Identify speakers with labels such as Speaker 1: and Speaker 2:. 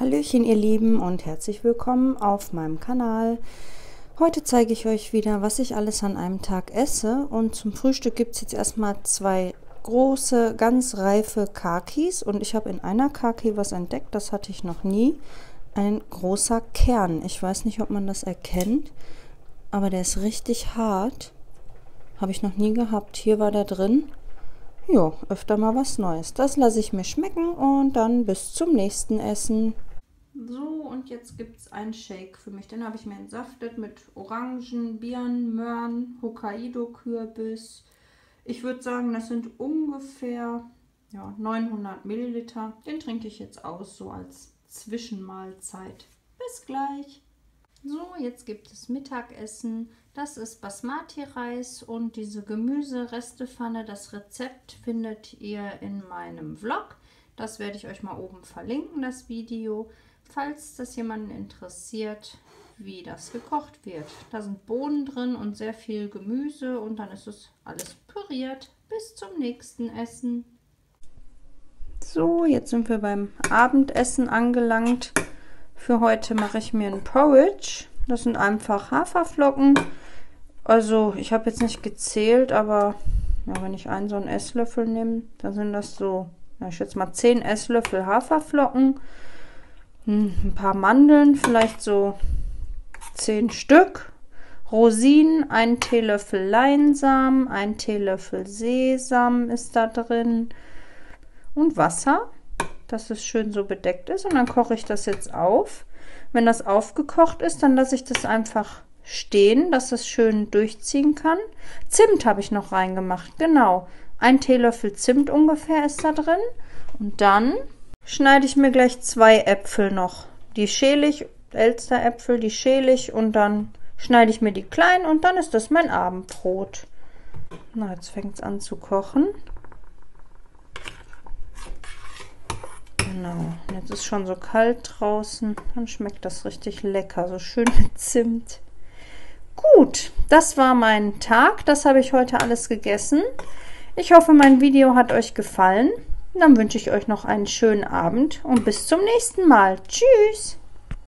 Speaker 1: Hallöchen ihr Lieben und herzlich willkommen auf meinem Kanal. Heute zeige ich euch wieder, was ich alles an einem Tag esse und zum Frühstück gibt es jetzt erstmal zwei große, ganz reife Kakis und ich habe in einer Kaki was entdeckt, das hatte ich noch nie. Ein großer Kern. Ich weiß nicht, ob man das erkennt, aber der ist richtig hart. Habe ich noch nie gehabt. Hier war der drin. Ja, öfter mal was Neues. Das lasse ich mir schmecken und dann bis zum nächsten Essen. Und jetzt gibt es einen Shake für mich. Den habe ich mir entsaftet mit Orangen, Birnen, Möhren, Hokkaido-Kürbis. Ich würde sagen, das sind ungefähr ja, 900 Milliliter. Den trinke ich jetzt aus, so als Zwischenmahlzeit. Bis gleich. So, jetzt gibt es Mittagessen. Das ist Basmati-Reis und diese Gemüse-Restepfanne. Das Rezept findet ihr in meinem Vlog. Das werde ich euch mal oben verlinken, das Video falls das jemanden interessiert, wie das gekocht wird. Da sind Bohnen drin und sehr viel Gemüse und dann ist es alles püriert. Bis zum nächsten Essen. So, jetzt sind wir beim Abendessen angelangt. Für heute mache ich mir ein Porridge. Das sind einfach Haferflocken. Also, ich habe jetzt nicht gezählt, aber ja, wenn ich einen so einen Esslöffel nehme, dann sind das so, ja, ich schätze mal 10 Esslöffel Haferflocken. Hm, ein paar Mandeln, vielleicht so 10 Stück. Rosinen, ein Teelöffel Leinsamen, ein Teelöffel Sesam ist da drin und Wasser, dass es schön so bedeckt ist. Und dann koche ich das jetzt auf. Wenn das aufgekocht ist, dann lasse ich das einfach stehen, dass es schön durchziehen kann. Zimt habe ich noch reingemacht, genau. Ein Teelöffel Zimt ungefähr ist da drin. Und dann schneide ich mir gleich zwei Äpfel noch. Die schäle ich, Elsteräpfel, die schäle ich und dann schneide ich mir die klein und dann ist das mein Abendbrot. Na, jetzt fängt es an zu kochen. Genau, jetzt ist schon so kalt draußen. Dann schmeckt das richtig lecker, so schön mit Zimt. Gut, das war mein Tag. Das habe ich heute alles gegessen. Ich hoffe, mein Video hat euch gefallen. Dann wünsche ich euch noch einen schönen Abend und bis zum nächsten Mal. Tschüss!